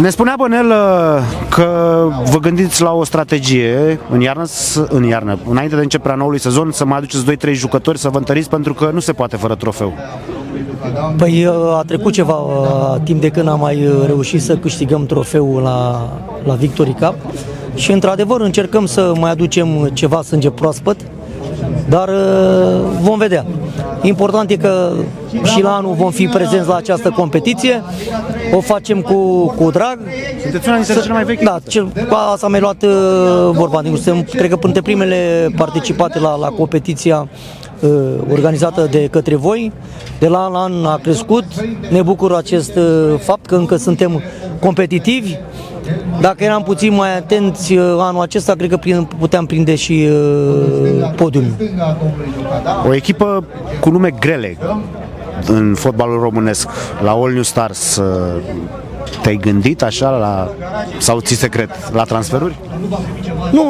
Ne spunea Bănel uh, că vă gândiți la o strategie în iarnă, să- în iarnă, înainte de începerea noului sezon, să mai aduceți 2-3 jucători să vă întăriți pentru că nu se poate fără trofeu. Păi a trecut ceva uh, timp de când am mai uh, reușit să câștigăm trofeul la, la Victory Cup și într-adevăr încercăm să mai aducem ceva sânge proaspăt, dar uh, vom vedea. Important e că și la anul vom fi prezenți la această competiție, o facem cu, cu drag. Sunteți una dintre cele mai vechi Da, cel, asta mi-a luat uh, vorba. Adică suntem, cred că printre primele participate la, la competiția uh, organizată de către voi. De la an la an a crescut. Ne bucur acest uh, fapt că încă suntem competitivi. Dacă eram puțin mai atenți uh, anul acesta, cred că prin, puteam prinde și uh, podiul. O echipă cu nume grele în fotbalul românesc, la All New Stars, uh, te-ai gândit așa la, sau ți secret la transferuri? Nu,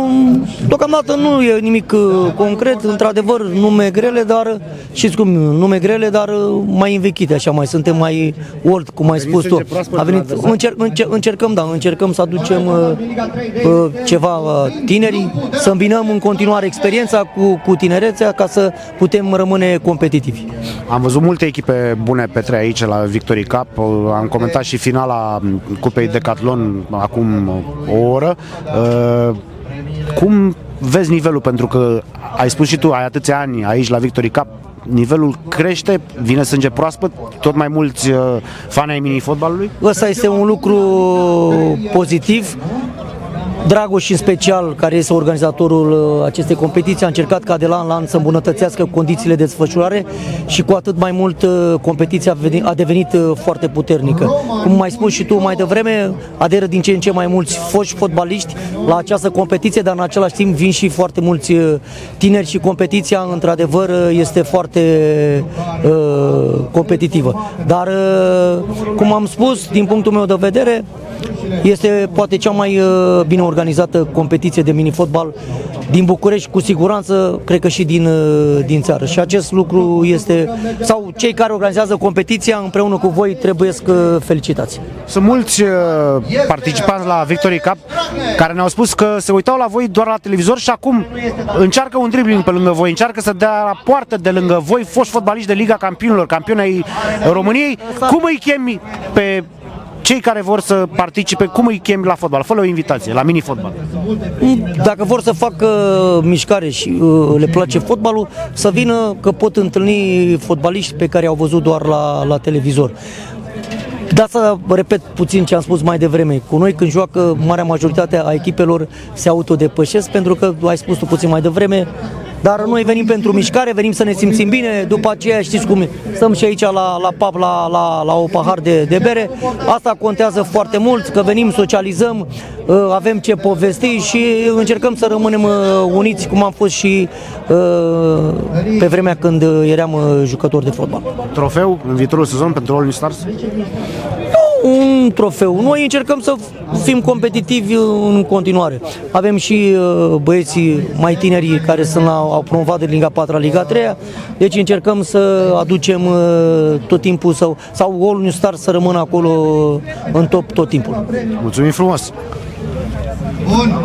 deocamdată nu e nimic uh, concret, într-adevăr nume grele, dar știți cum, nume grele, dar uh, mai învechite, așa mai suntem mai old, cum ai spus tu. sânge proaspăt A venit, la adversar? încer, încer, încercăm, da, încercăm să aducem uh, uh, ceva uh, tineri, să îmbinăm în continuare experiența cu, cu tinerețea ca să putem rămâne competitivi. Am văzut multe echipe bune petre aici la Victory Cup, uh, am comentat și finala Cupei Decathlon acum o oră. Uh, Cum vezi nivelul? Pentru că ai spus și tu, ai atâția ani aici la Victory Cup, nivelul crește, vine sânge proaspăt, tot mai mulți uh, fani ai mini-fotbalului? Ăsta este un lucru pozitiv. Dragoș în special, care este organizatorul uh, acestei competiții, a încercat ca de la an la an să îmbunătățească condițiile de desfășurare și cu atât mai mult uh, competiția a venit- a devenit uh, foarte puternică. Cum mai spus și tu mai devreme, aderă din ce în ce mai mulți foști fotbaliști la această competiție, dar în același timp vin și foarte mulți uh, tineri și competiția într-adevăr uh, este foarte uh, competitivă. Dar, uh, cum am spus, din punctul meu de vedere, este poate cea mai uh, bine organizată competiție de mini-fotbal din București, cu siguranță, cred că și din, uh, din țară. Și acest lucru este, sau cei care organizează competiția împreună cu voi trebuie să felicitați. Sunt mulți uh, participanți la Victory Cup care ne-au spus că se uitau la voi doar la televizor și acum încearcă un dribbling pe lângă voi, încearcă să dea la poartă de lângă voi foști fotbaliști de Liga Campionilor, campioni ai României. Cum îi chemi pe cei care vor să participe, cum îi chemi la fotbal? Fă o invitație, la mini-fotbal. Dacă vor să facă mișcare și uh, le place fotbalul, să vină că pot întâlni fotbaliști pe care au văzut doar la, la televizor. De asta repet puțin ce am spus mai devreme. Cu noi când joacă marea majoritate a echipelor se autodepășesc pentru că ai spus tu puțin mai devreme dar noi venim pentru mișcare, venim să ne simțim bine, după aceea știți cum e, stăm și aici la, la pub, la, la, la o pahar de, de bere, asta contează foarte mult, că venim, socializăm, uh, avem ce povesti și încercăm să rămânem uh, uniți cum am fost și uh, pe vremea când uh, eram uh, jucător de fotbal. Trofeu în viitorul sezon pentru All New Stars? Un trofeu. Noi încercăm să fim competitivi în continuare. Avem și uh, băieții mai tineri care sunt la, au promovat de Liga 4 la Liga 3 deci încercăm să aducem uh, tot timpul sau, sau All New Star să rămână acolo în top tot timpul. Mulțumim frumos!